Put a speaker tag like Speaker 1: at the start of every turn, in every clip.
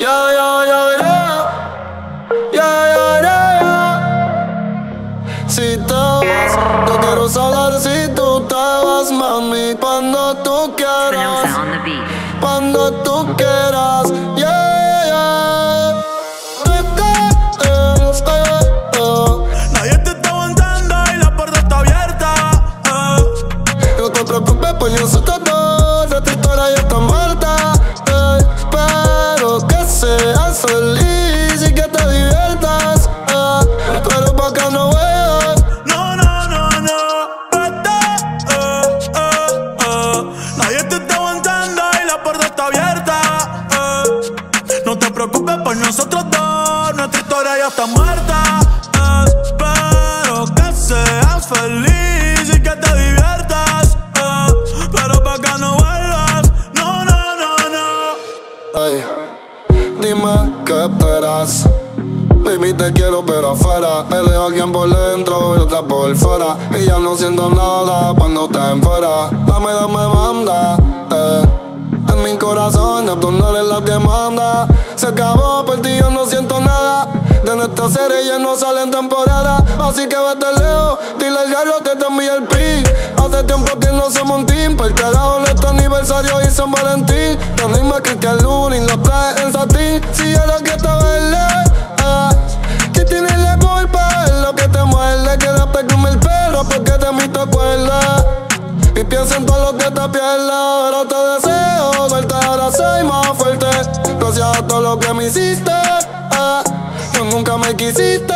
Speaker 1: Yeah, yeah, yeah, yeah. Yeah, yeah, yeah, yeah. Si te vas, yo quiero saber si tú te vas, mami, cuando tú quieras. Cuando tú quieras, yeah, eh, eh, eh.
Speaker 2: Nadie te está aguantando y la.
Speaker 1: No por historia ya está muerta.
Speaker 2: Por nosotros dos, nuestra historia ya está muerta. Espero que seas feliz y que te diviertas. Pero pa' que no vuelvas. No, no, no, no.
Speaker 1: Ey, dime qué esperas. Baby, te quiero, pero afuera. Dejo alguien por dentro y otra por fuera. Y ya no siento nada cuando estás fuera. Dame, dame banda. Eh. En mi corazón, tú no eres la que manda. Se acabó, por ti yo no siento nada. De nuestra serie ya no sale en temporada. Así que vete lejos, dile al diablo que te envíe el pi. Hace tiempo que no somos un team. Por carajo, nuestro aniversario y San Valentín. Donde más que el lunes lo trae en satín. Si era que te verde, ah. Y piensa en todo lo que te pierdas. Ahora te deseo suerte, ahora soy más fuerte. Gracias a todo lo que me hiciste. ah. Tú nunca me quisiste.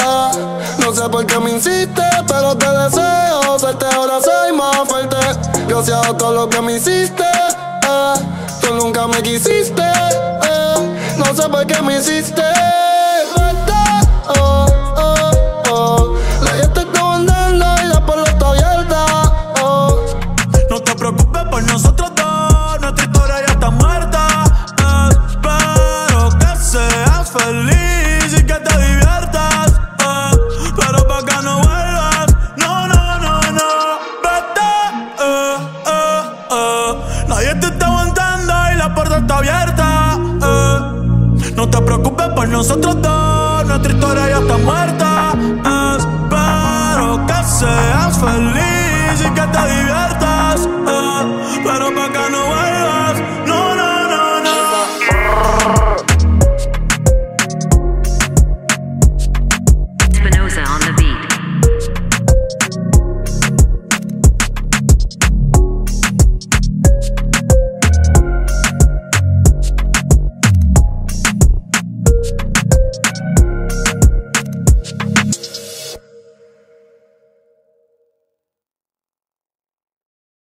Speaker 1: ah. No sé por qué me insistes, pero te deseo suerte, ahora soy más fuerte. Gracias a todo lo que me hiciste. ah. Tú nunca me quisiste. ah. No sé por qué me hiciste.
Speaker 2: te preocupes por nosotros dos. Nuestra historia ya está muerta. Espero que seas feliz y que te diviertas.